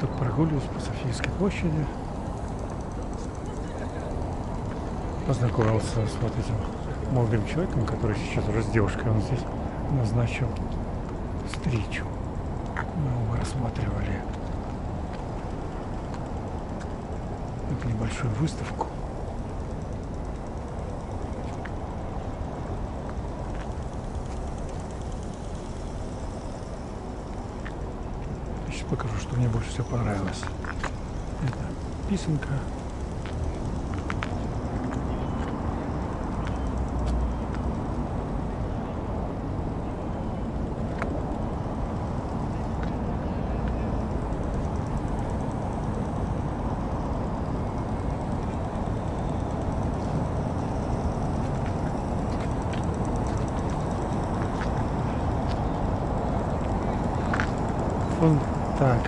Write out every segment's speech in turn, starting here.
тут прогуливаюсь по Софийской площади. Познакомился с вот этим молодым человеком, который сейчас уже с девушкой, он здесь назначил встречу. Мы его рассматривали эту небольшую выставку. Сейчас покажу, что мне больше всего понравилось. Это писанка.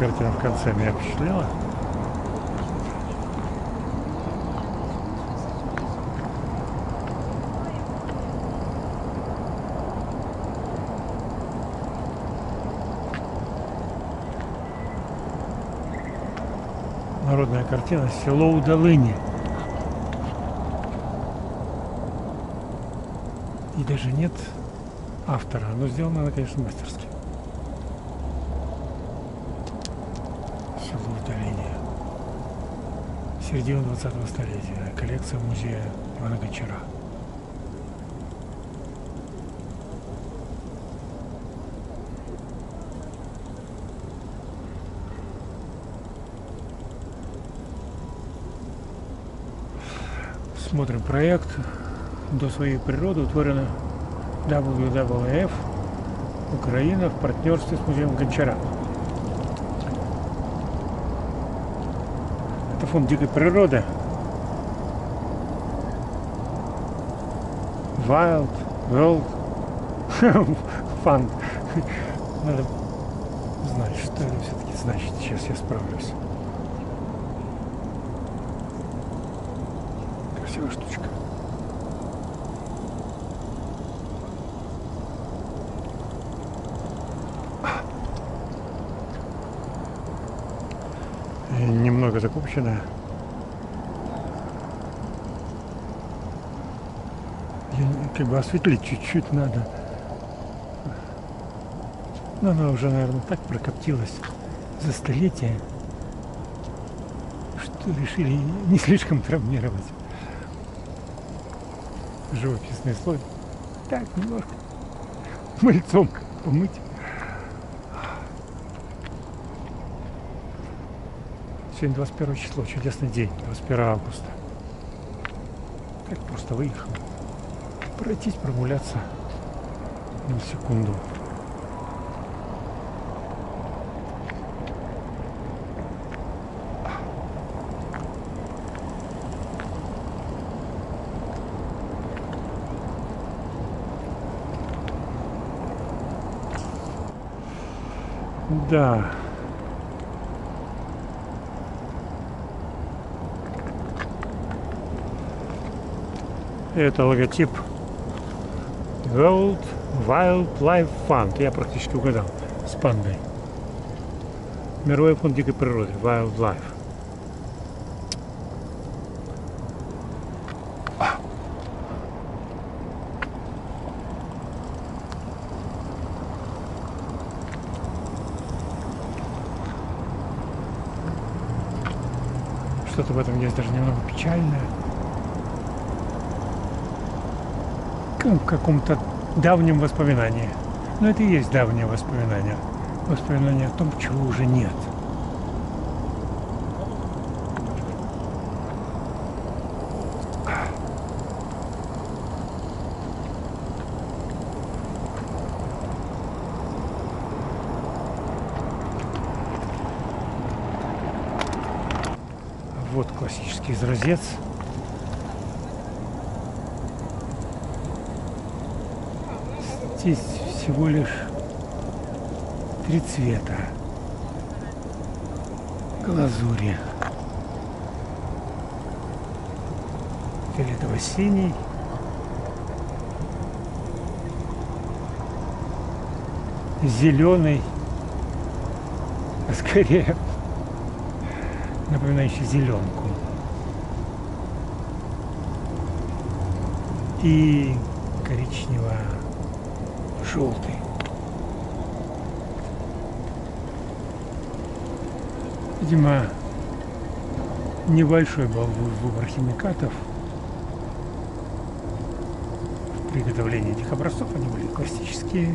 Картина в конце меня впечатлила. Народная картина «Село у долыни». И даже нет автора, но сделано она, конечно, мастерски. Село в долине. Середина 20-го столетия. Коллекция музея Ивана Гончара. Смотрим проект. До своей природы утворено WWF Украина в партнерстве с музеем Гончара. Это фонд дикой природы. Wild, World, Fund. Надо знать, что это все-таки значит. Сейчас я справлюсь. Немного закупченная. Как бы осветлить чуть-чуть надо. Но она уже, наверное, так прокоптилась за столетие, что решили не слишком травмировать. Живописный слой. Так, немножко мыльцом помыть. Сегодня 21 число, чудесный день, 21 августа. Так просто выехал. Пройтись, прогуляться на секунду. Да. Это логотип World Wildlife Fund. Я практически угадал с пандой. Мировой фонд дикой природы. Wildlife. Что-то в этом есть даже немного печальное. Как в каком-то давнем воспоминании. Но это и есть давнее воспоминание. Воспоминание о том, чего уже нет. Вот классический изразец. Здесь всего лишь три цвета глазури. Фиолетово-синий, зеленый, а скорее напоминающий зеленку. И коричнево-желтый. Видимо, небольшой был выбор химикатов в приготовлении этих образцов. Они были классические,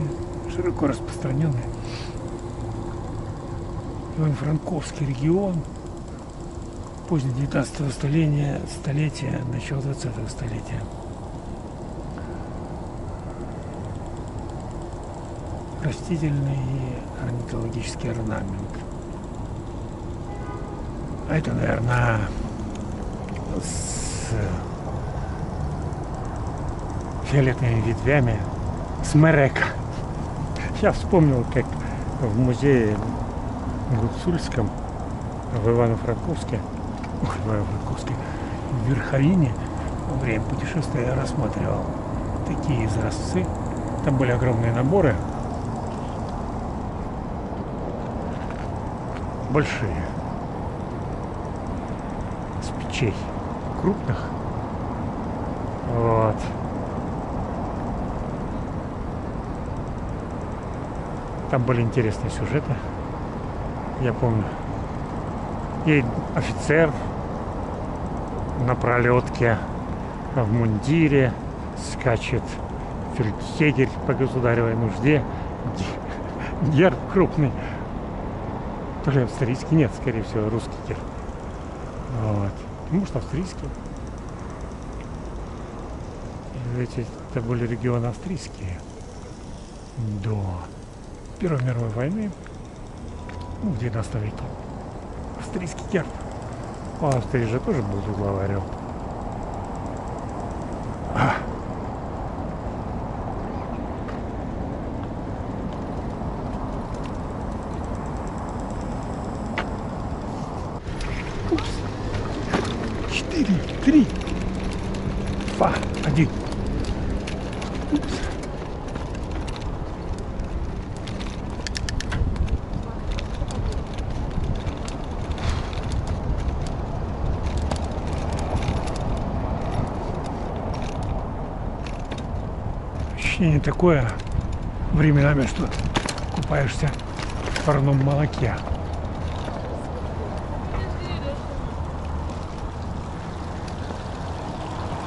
широко распространенные. Иван-Франковский регион, позднее 19 столетия, столетия, начало 20 столетия. Растительный и орнитологический орнамент. Это, наверное, с фиолетовыми ветвями смерека. Я вспомнил, как в музее Гуцульском, в Ивано-Франковске, в Ивано-Франковске, в Верховине во время путешествия я рассматривал такие изразцы. Там были огромные наборы, большие, с печей крупных. Вот. Там были интересные сюжеты я помню. И офицер на пролетке в мундире скачет фельдъегерь по государевой нужде. Герб крупный. То ли австрийский, нет, скорее всего, русский герб. Вот. Может, австрийский. Эти это были регионы австрийские до Первой мировой войны ну, в 19 веке. Австрийский герб. У Австрии же тоже был двуглавый орел. А. Четыре, три, два, один. ощущение такое временами, что купаешься в парном молоке.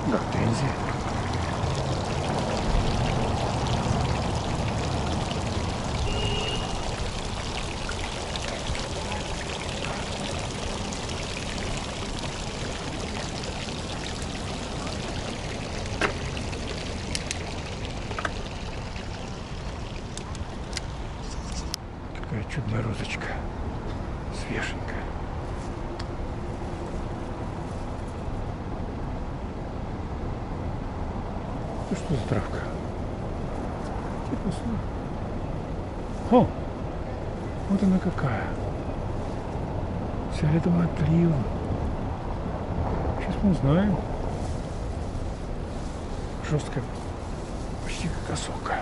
Гортензия. Такая чудная розочка. Свеженькая. Что за травка? Типа О! Вот она какая. Фиолетового отлива. Сейчас мы узнаем. Жесткая. Почти как осока.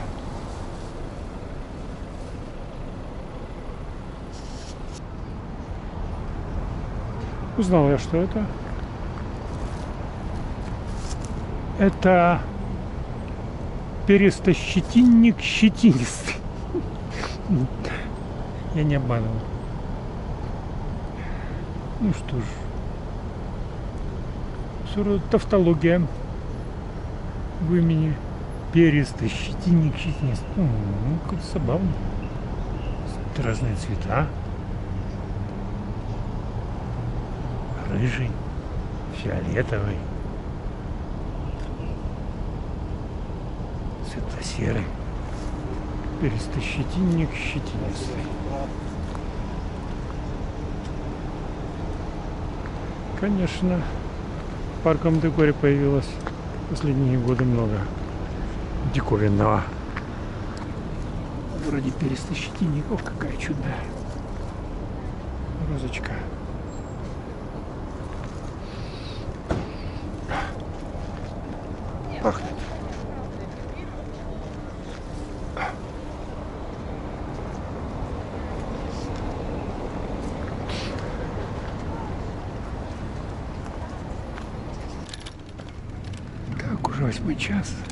Узнал я, что это. Это перистощетинник щетинистый. Я не обманывал. Ну что ж. Что тавтология в имени перистый щетинник щетинистый. Ну, как-то забавно. Разные цвета. рыжий, фиолетовый, светло-серый, перистощетинник щетинистый. Конечно, в парком декоре появилось в последние годы много диковинного. Вроде перистощетинников какая чудная розочка. пахнет. Восьмой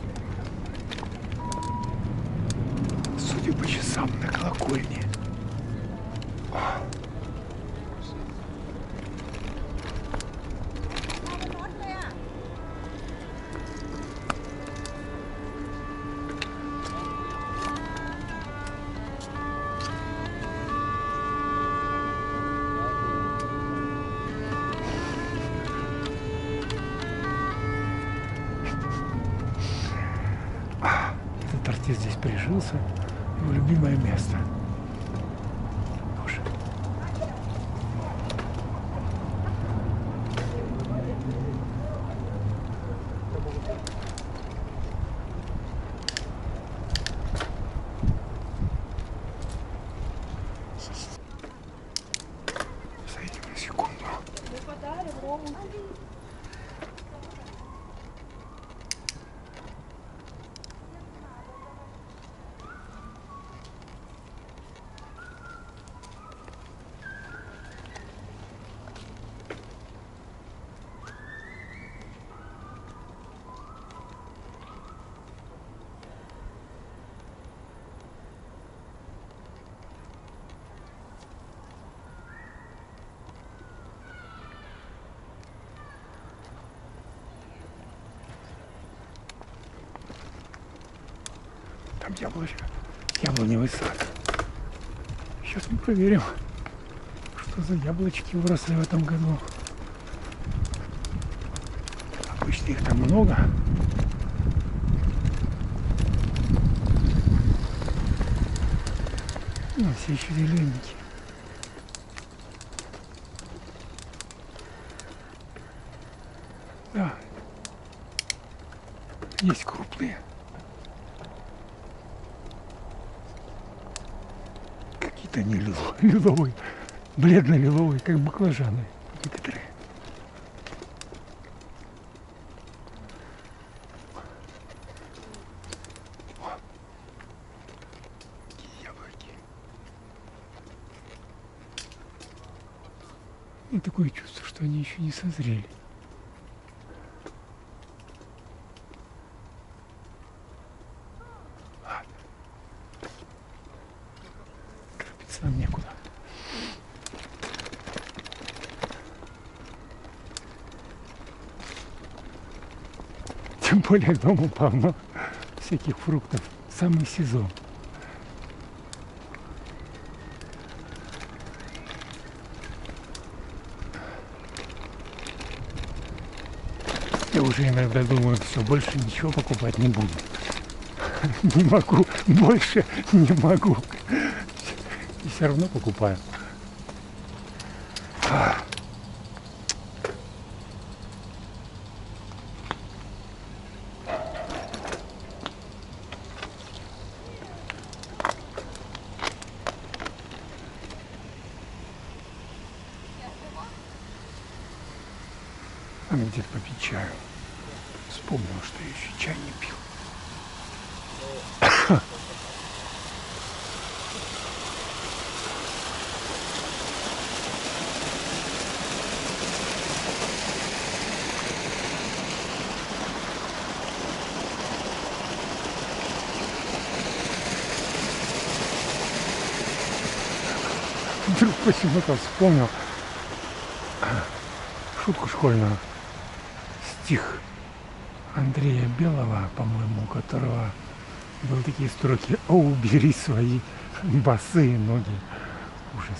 Bye. Там яблочко. Яблоневый сад. Сейчас мы проверим, что за яблочки выросли в этом году. Обычно их там много. Ну, все еще зелененькие. Да. Есть крупные. Какие-то они лило- лиловые, бледно-лиловые, как баклажаны некоторые. И такое чувство, что они еще не созрели. Более дома полно всяких фруктов. Самый сезон. Я уже иногда думаю, все, больше ничего покупать не буду. Не могу, больше не могу. И все равно покупаю. Надо где-то попить чаю. Вспомнил, что я еще чай не пил. Вдруг почему-то вспомнил шутку школьную. Стих Андрея Белого, по-моему, у которого были такие строки «О, убери свои босые ноги». Ужас.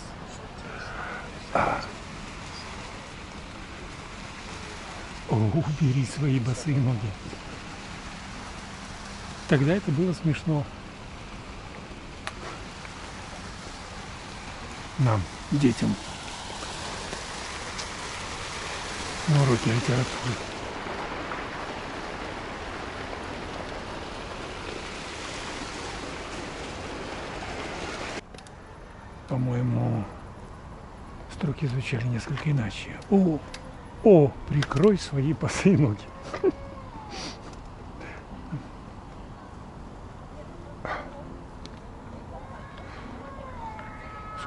О, убери свои босые ноги. Тогда это было смешно. Нам, детям. На уроке литературы. По-моему, строки звучали несколько иначе. О, о, прикрой свои босые ноги.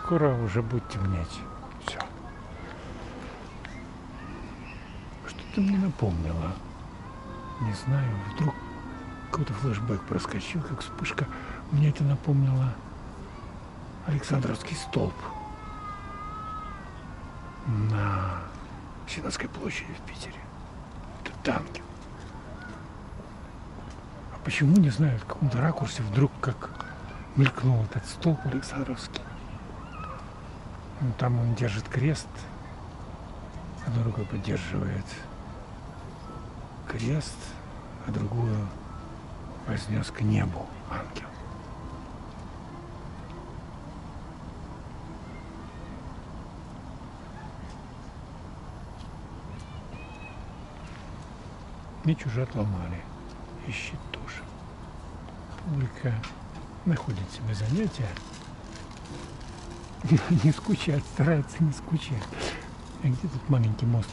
Скоро уже будет темнеть. Все. Что ты мне напомнила? Не знаю, вдруг какой-то флешбэк проскочил, как вспышка. Мне это напомнило Александровский столб на Сенатской площади в Питере. Это ангел. А почему, не знаю, в каком-то ракурсе вдруг как мелькнул этот столб Александровский. Ну, там он держит крест, одной рукой поддерживает крест, а другую вознес к небу ангел. Меч уже отломали. И щит тоже. Публика находит себе занятия. Не скучать, старается не скучать. А где тут маленький мост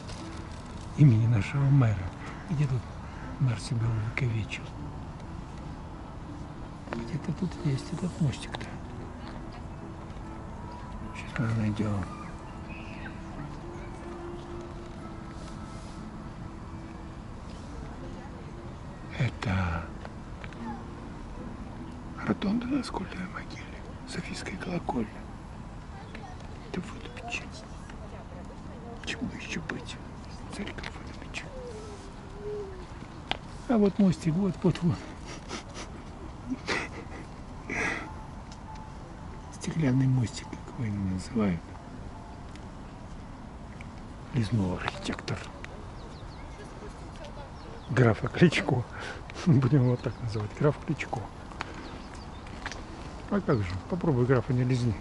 имени нашего мэра? Где тут мэр себя увековечил? Где-то тут есть этот мостик-то. Сейчас мы найдем. Это ротонда на Скольдовой могиле, Софийская колокольня. Это Выдубичи. Чему еще быть? Церковь Выдубичи. А вот мостик, вот, вот, вот. Стеклянный мостик, как его называют. Лизнул архитектор графа Кличко. Будем его так называть. Граф Кличко. А как же? Попробуй графа не лизни.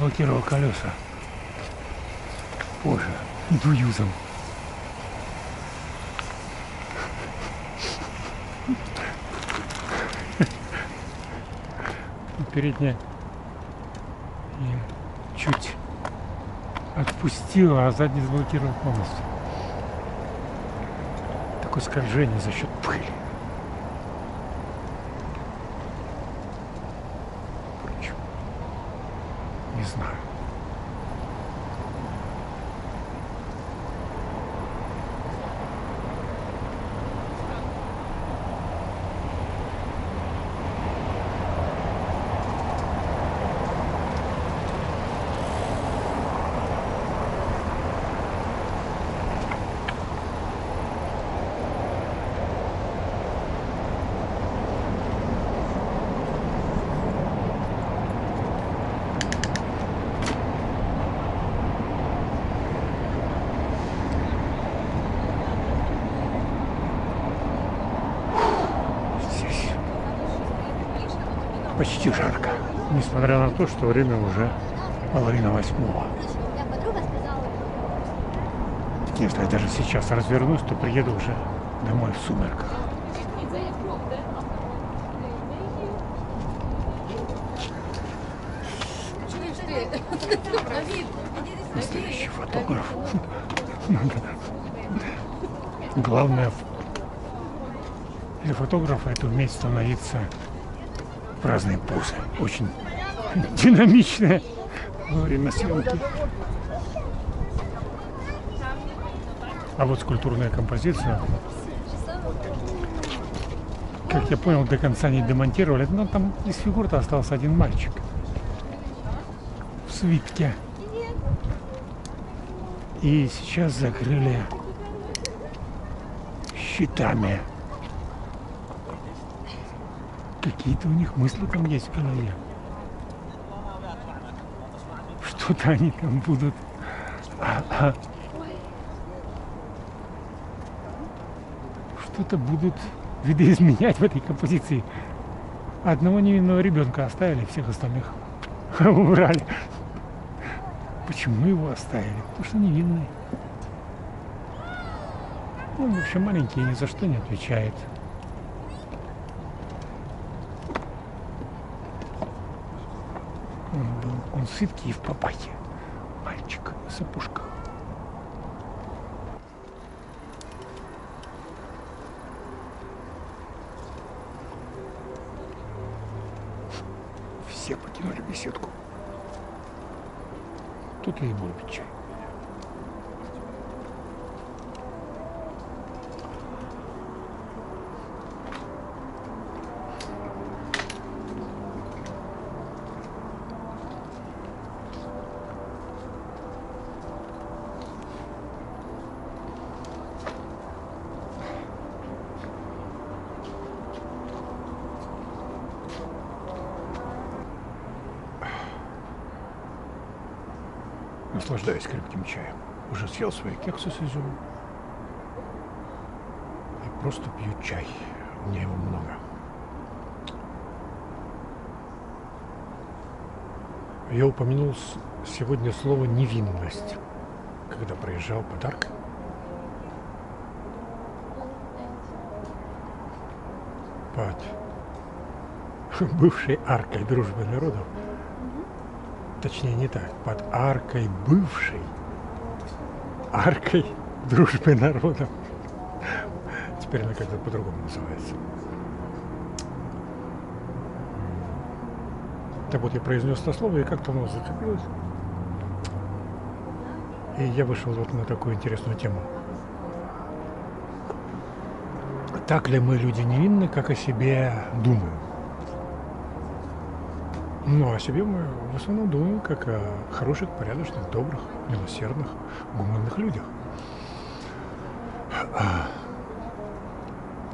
Заблокировал колеса. Боже, иду юзом. Передняя чуть отпустил, а задний заблокировал полностью. Такое скольжение за счет пыли. Впрочем, не знаю. Здесь почти жарко. Несмотря на то, что время уже половина восьмого. Если я даже сейчас развернусь, то приеду уже домой в сумерках. Настоящий фотограф. Главное для фотографа это уметь становиться разные позы. Очень динамичные во время съемки. А вот скульптурная композиция, как я понял, до конца не демонтировали. Но там из фигур-то остался один мальчик в свитке. И сейчас закрыли щитами. Какие-то у них мысли там есть в голове. Что-то они там будут. Что-то будут видоизменять в этой композиции. Одного невинного ребенка оставили, всех остальных убрали. Почему его оставили? Потому что невинный. Он вообще маленький ни за что не отвечает. Он сыткий и в папахе. Мальчик в сапожках. Все покинули беседку. Тут я и буду пить чай. Наслаждаюсь крепким чаем. Уже съел свои кексы с изюмом. И просто пью чай. У меня его много. Я упомянул сегодня слово «невинность», когда проезжал подарок. Под бывшей аркой дружбы народов Точнее, не так. Под аркой бывшей. Аркой дружбы народов. Теперь она как-то по-другому называется. Так вот, я произнес это слово, и как-то оно зацепилось. И я вышел вот на такую интересную тему. Так ли мы люди невинны, как о себе думаем? Ну, о себе мы в основном думаем как о хороших, порядочных, добрых, милосердных, гуманных людях. А,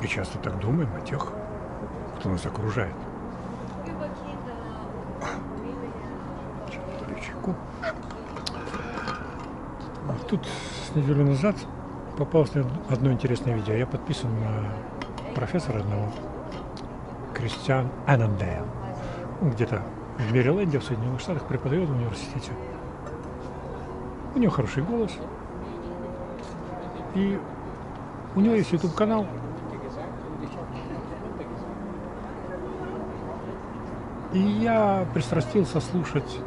И часто так думаем о тех, кто нас окружает. А Тут неделю назад попалось мне одно интересное видео. Я подписан на профессора одного, Кристиан. Он где-то в Мэриленде, в Соединенных Штатах, преподает в университете. У него хороший голос. И у него есть YouTube-канал. И я пристрастился слушать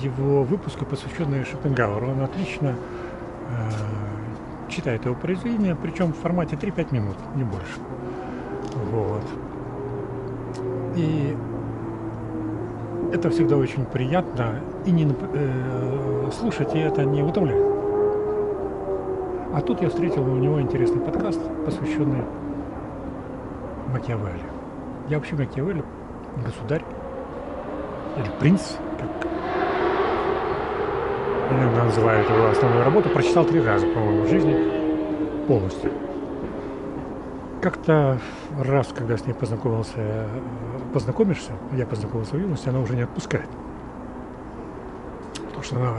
его выпуски, посвященные Шопенгауэру. Он отлично э, читает его произведения, причем в формате 3-5 минут, не больше. Вот. И это всегда очень приятно и не, э, слушать, и это не утомляет. А тут я встретил у него интересный подкаст, посвященный Макиавелли. Я вообще Макиавелли государь или принц, как называют его основную работу, прочитал три раза, по-моему, в жизни полностью. Как-то раз, когда с ней познакомился, познакомишься, я познакомился в юности, она уже не отпускает. Потому что она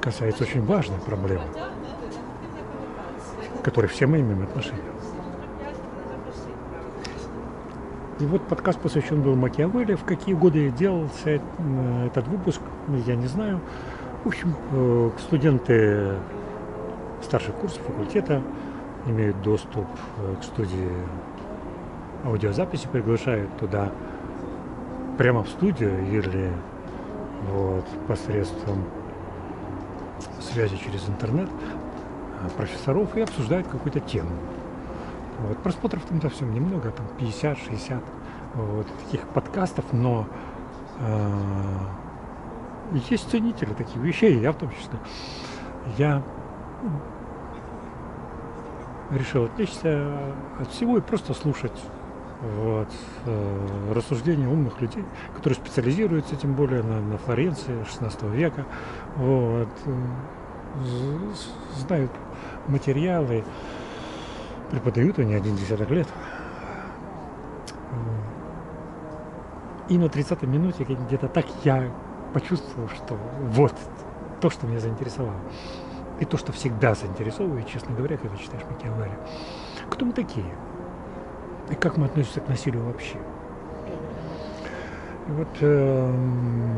касается очень важной проблемы, которой все мы имеем отношение. И вот подкаст посвящен был Макиавелли. В какие годы делался э, этот выпуск, я не знаю. В общем, э, студенты старших курсов факультета имеют доступ э, к студии аудиозаписи, приглашают туда прямо в студию или вот, посредством связи через интернет э, профессоров и обсуждают какую-то тему. Вот. Просмотров там совсем немного, там 50-60 вот, таких подкастов, но э, есть ценители таких вещей, я в том числе. Я решил отвлечься от всего и просто слушать вот, э, рассуждения умных людей, которые специализируются, тем более на, на Флоренции 16 века, вот, э, знают материалы, преподают они один десяток лет. И на 30-й минуте где-то так я почувствовал, что вот то, что меня заинтересовало. И то, что всегда заинтересовывает, честно говоря, когда читаешь Макиавелли. Кто мы такие? И как мы относимся к насилию вообще? И вот эм,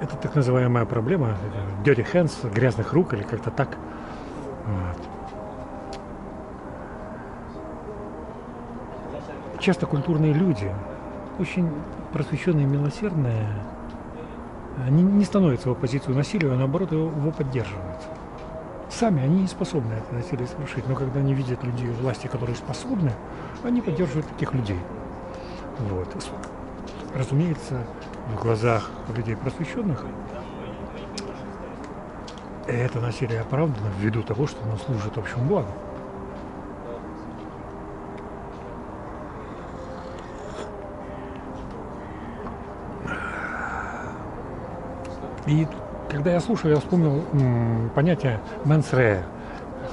это так называемая проблема э, dirty hands, грязных рук или как-то так. Вот. Часто культурные люди, очень просвещенные милосердные, они не становятся в оппозицию насилию, а наоборот его, его поддерживают. Сами они не способны это насилие совершить, но когда они видят людей власти, которые способны, они поддерживают таких людей. Вот. Разумеется, в глазах людей просвещенных это насилие оправдано ввиду того, что оно служит общему благу. И когда я слушаю, я вспомнил понятие «менсрея».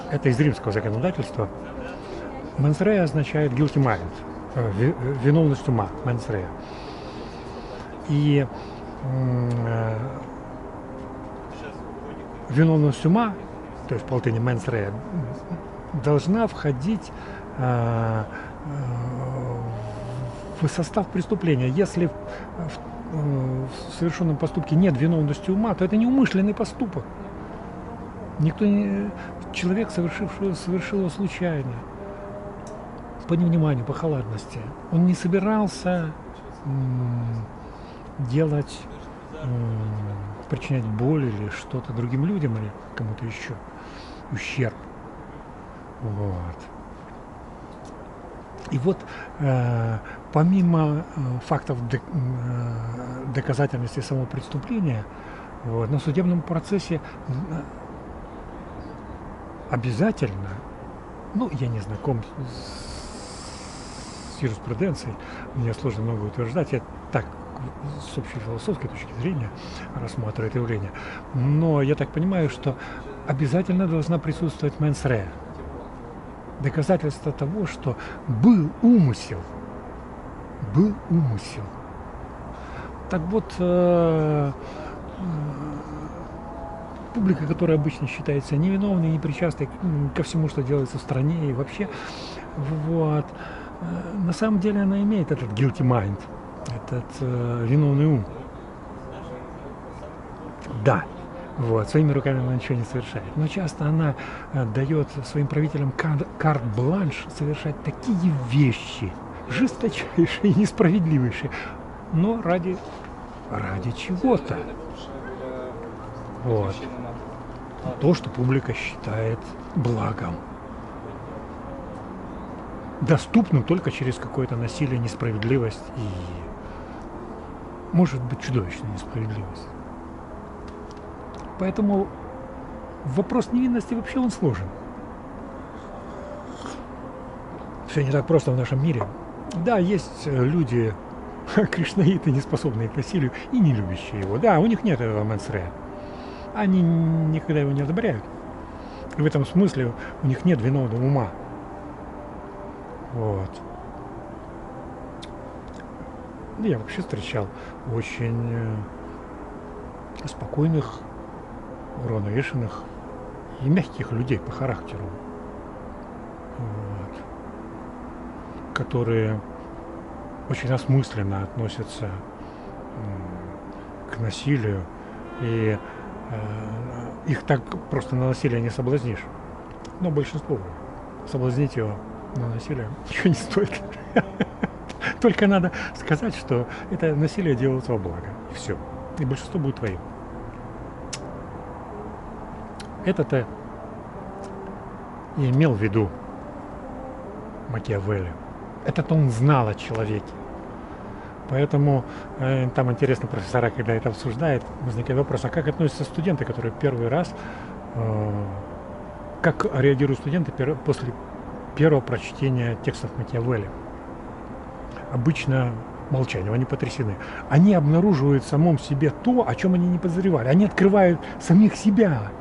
Это из римского законодательства. «Менсрея» означает «guilty mind», э, э, виновность ума, «менсрея». И э, виновность ума, то есть по латыни «менсрея», должна входить в состав преступления. Если в, в- в совершенном поступке нет виновности ума, то это неумышленный поступок. Никто не... Человек, совершивший, совершил его случайно, по невниманию, по халатности. Он не собирался делать, м, причинять боль или что-то другим людям или кому-то еще, ущерб. Вот. И вот э, помимо э, фактов док- э, доказательности самого преступления, вот, на судебном процессе э, обязательно, ну, я не знаком с, с юриспруденцией, мне сложно много утверждать, я так с общей философской точки зрения рассматриваю это явление. Но я так понимаю, что обязательно должна присутствовать rea доказательство того, что был умысел. Был умысел. Так вот, э, публика, которая обычно считается невиновной, непричастной ко всему, что делается в стране и вообще, вот, э, на самом деле она имеет этот guilty mind, этот э, виновный ум. Да, вот, своими руками она ничего не совершает. Но часто она э, дает своим правителям кар- карт-бланш совершать такие вещи, жесточайшие и несправедливейшие, но ради, ради чего-то. Вот. То, что публика считает благом. Доступным только через какое-то насилие, несправедливость и, может быть, чудовищную несправедливость. Поэтому вопрос невинности вообще он сложен. Все не так просто в нашем мире. Да, есть э, люди, кришнаиты, не способные к насилию и не любящие его. Да, у них нет этого мэнсрея. Они никогда его не одобряют. В этом смысле у них нет виновного ума. Вот. Я вообще встречал очень э, спокойных, уравновешенных и мягких людей по характеру. Вот. Которые очень осмысленно относятся к насилию и э, их так просто на насилие не соблазнишь. Но большинство соблазнить его на насилие ничего не стоит. Только надо сказать, что это насилие делается во благо. И все. И большинство будет твоим. Это-то и имел в виду Макиавелли. Это-то он знал о человеке. Поэтому э, там интересно профессора, когда это обсуждает, возникает вопрос, а как относятся студенты, которые первый раз, э, как реагируют студенты пер- после первого прочтения текстов Макиавелли? Обычно молчание, они потрясены. Они обнаруживают в самом себе то, о чем они не подозревали. Они открывают самих себя.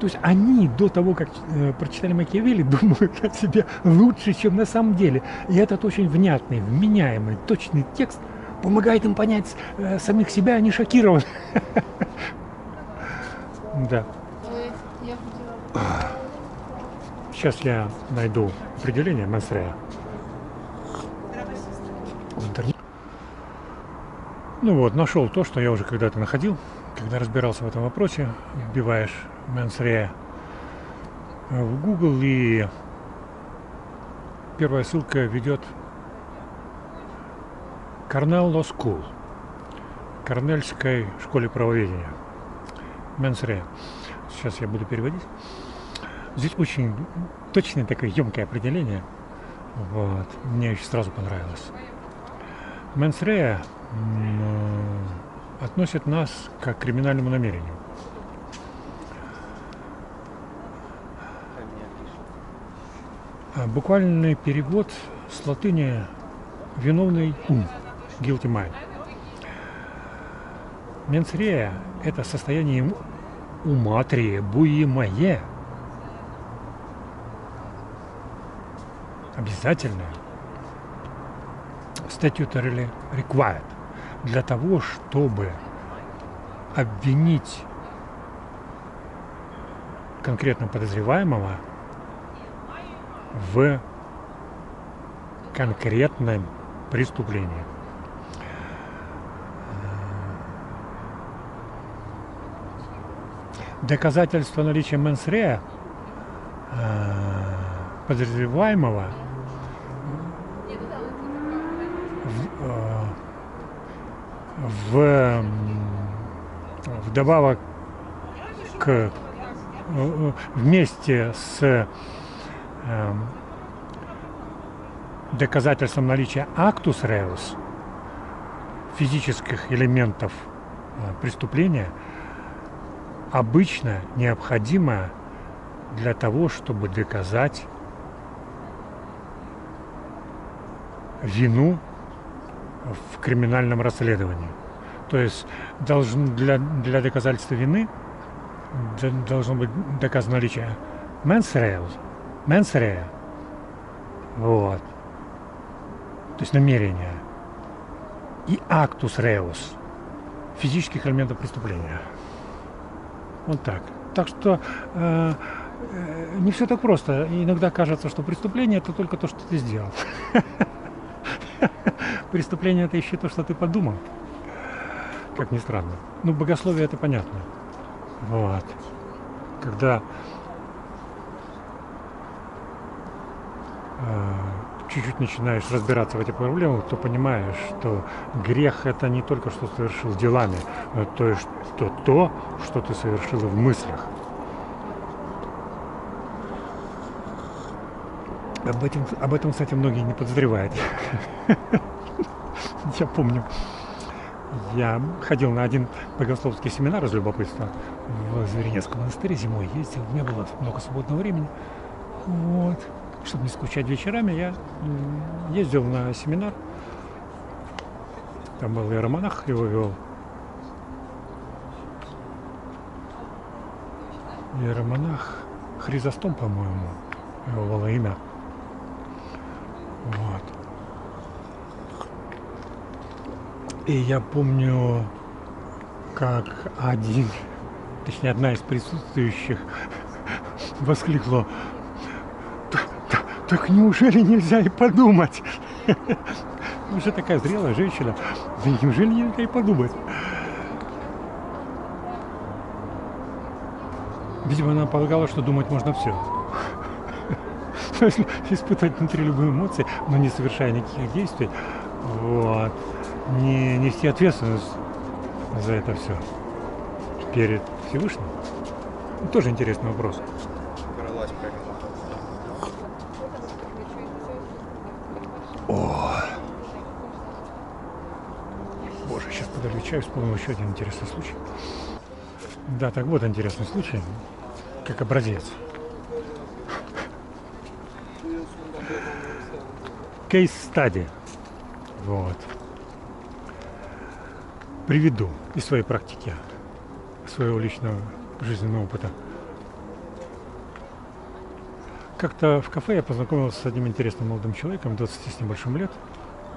То есть они до того, как э, прочитали Макиавелли, думают о себе лучше, чем на самом деле. И этот очень внятный, вменяемый, точный текст помогает им понять э, самих себя, они шокированы. Да. Сейчас я найду определение интернете. Ну вот, нашел то, что я уже когда-то находил, когда разбирался в этом вопросе. Вбиваешь Менсрея в Google и первая ссылка ведет Корнелл Law School, Корнельской школе правоведения. Менсрея. Сейчас я буду переводить. Здесь очень точное такое емкое определение. Вот. Мне очень сразу понравилось. Менсрея м, относит нас к криминальному намерению. Буквальный перевод с латыни «виновный ум» – guilty mind. Менсрея – это состояние ум- ума требуемое, обязательное, statutorily required, для того, чтобы обвинить конкретно подозреваемого в конкретном преступлении. Доказательство наличия менсрея э, подозреваемого в, э, в, м, вдобавок к э, э, вместе с доказательством наличия актус реус физических элементов э, преступления обычно необходимо для того, чтобы доказать вину в криминальном расследовании. То есть должен для, для доказательства вины должно быть доказано наличие mens reus, rea. Вот. То есть намерение. И actus reus. физических элементов преступления. Вот так. Так что э, э, не все так просто. Иногда кажется, что преступление это только то, что ты сделал. Преступление это еще то, что ты подумал. Как ни странно. Ну, богословие это понятно. Вот. Когда чуть-чуть начинаешь разбираться в этих проблемах, то понимаешь, что грех это не только что совершил делами, но то есть что то, что ты совершил в мыслях. Об этом, об этом, кстати, многие не подозревают. Я помню, я ходил на один богословский семинар из любопытства в Зверинецком монастыре зимой. Ездил, у меня было много свободного времени. Вот. Чтобы не скучать вечерами, я ездил на семинар. Там был иеромонах, его вел. Иеромонах Хризостом, по-моему, его было имя. Вот. И я помню, как один, точнее одна из присутствующих воскликнула, так неужели нельзя и подумать? Уже такая зрелая женщина, да неужели нельзя и подумать? Видимо, она полагала, что думать можно все. Если испытывать внутри любые эмоции, но не совершая никаких действий, вот, не нести ответственность за это все перед Всевышним? Тоже интересный вопрос. О! Боже, чай, вспомнил еще один интересный случай. Да, так вот интересный случай, как образец. Кейс-стадия. Вот приведу из своей практики, своего личного жизненного опыта. Как-то в кафе я познакомился с одним интересным молодым человеком, 20 с небольшим лет.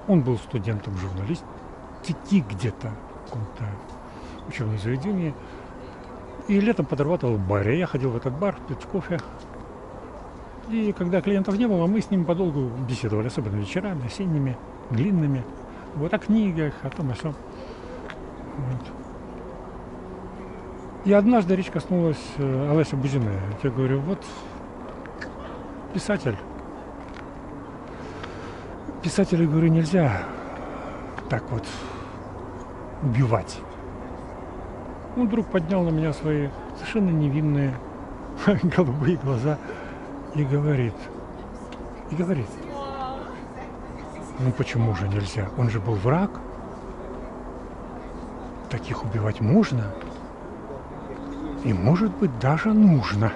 Он был студентом журналистики где-то каком-то учебном заведении. И летом подрабатывал в баре. Я ходил в этот бар, пить кофе. И когда клиентов не было, мы с ним подолгу беседовали, особенно вечерами, осенними, длинными. Вот о книгах, о том, о чем. Вот. И однажды речь коснулась э, Олеся Бузины. Я говорю, вот писатель. Писателя, говорю, нельзя так вот убивать. Он вдруг поднял на меня свои совершенно невинные голубые глаза и говорит, и говорит, ну почему же нельзя? Он же был враг. Таких убивать можно. И может быть даже нужно.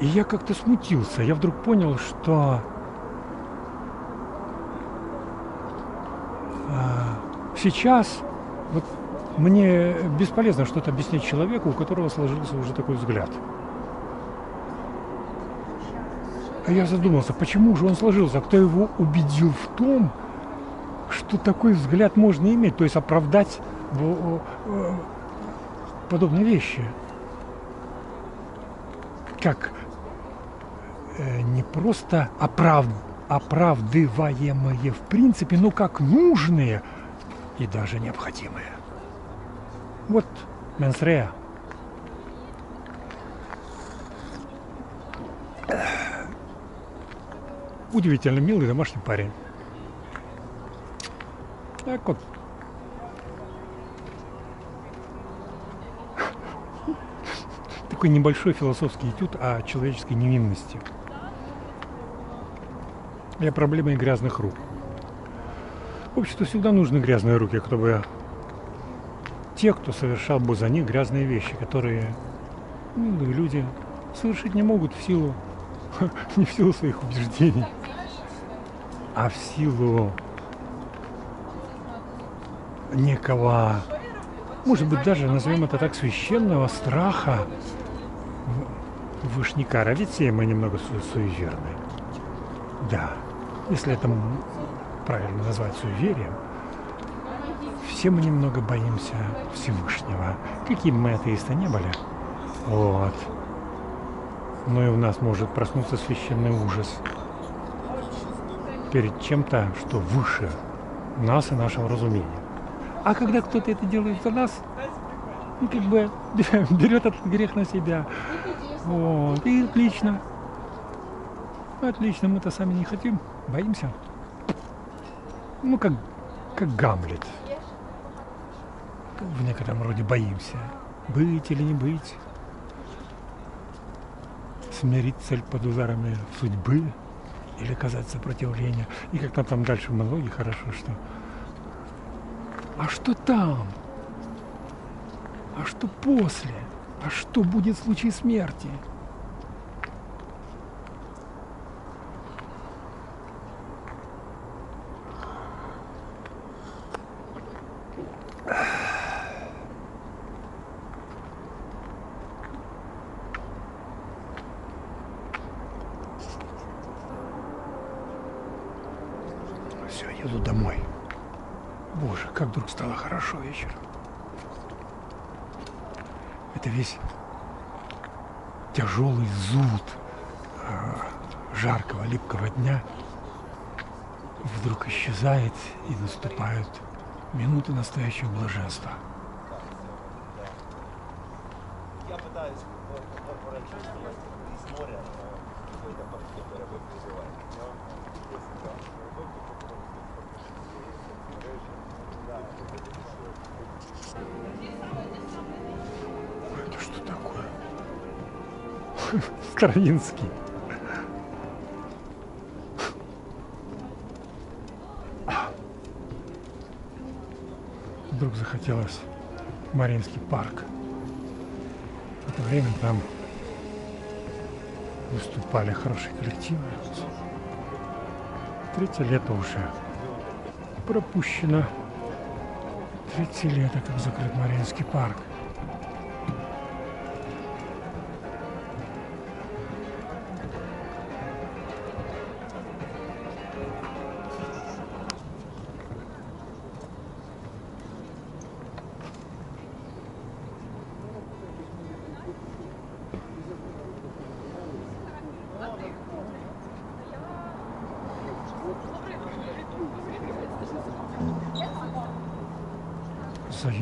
И я как-то смутился. Я вдруг понял, что сейчас вот мне бесполезно что-то объяснять человеку, у которого сложился уже такой взгляд. А я задумался, почему же он сложился, кто его убедил в том, что такой взгляд можно иметь, то есть оправдать подобные вещи. Как э, не просто оправ... оправдываемые в принципе, но как нужные и даже необходимые. Вот Менсрея. Удивительно милый домашний парень. Так вот. Такой небольшой философский этюд о человеческой невинности. И о проблеме грязных рук. Обществу всегда нужны грязные руки, чтобы те, кто совершал бы за них грязные вещи, которые милые люди совершить не могут в силу, не в силу своих убеждений, а в силу некого, может быть, даже назовем это так, священного страха вышника. А ведь мы немного су суеверны. Да, если это правильно назвать суеверием, все мы немного боимся Всевышнего. Каким мы атеисты не были. Вот. Но и у нас может проснуться священный ужас перед чем-то, что выше нас и нашего разумения. А когда кто-то это делает за нас, ну, как бы берет этот грех на себя. Вот. И отлично. Отлично, мы-то сами не хотим, боимся. Ну, как, как Гамлет. В некотором роде боимся. Быть или не быть. Смирить цель под ударами судьбы или оказать сопротивление. И как там, там дальше в монологе хорошо, что... А что там? А что после? А что будет в случае смерти? Все, еду домой. Боже, как вдруг стало хорошо вечером. Это весь тяжелый зуд э, жаркого, липкого дня вдруг исчезает и наступают минуты настоящего блаженства. Это что такое? Стравинский. Вдруг захотелось в Маринский парк. В это время там выступали хорошие коллективы. Третье лето уже пропущено. Третье лето, как закрыт Маринский парк.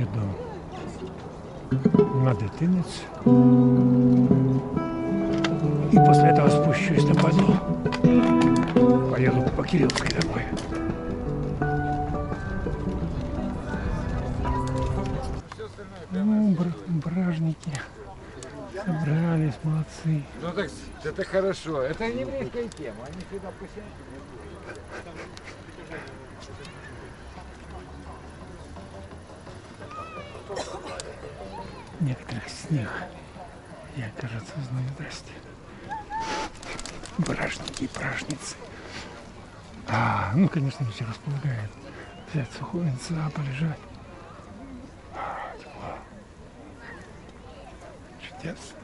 Заеду на дитинець и после этого спущусь на Подол. Поеду по Кириллской домой. Ну, бр- бражники собрались, молодцы. Ну так это хорошо. Это еврейская тема. Они всегда пусть. Них я, кажется, знаю. Здрасте. Бражники и бражницы. А, ну, конечно, все располагает. Взять сухого венца, полежать. А, тепло. Чудесно.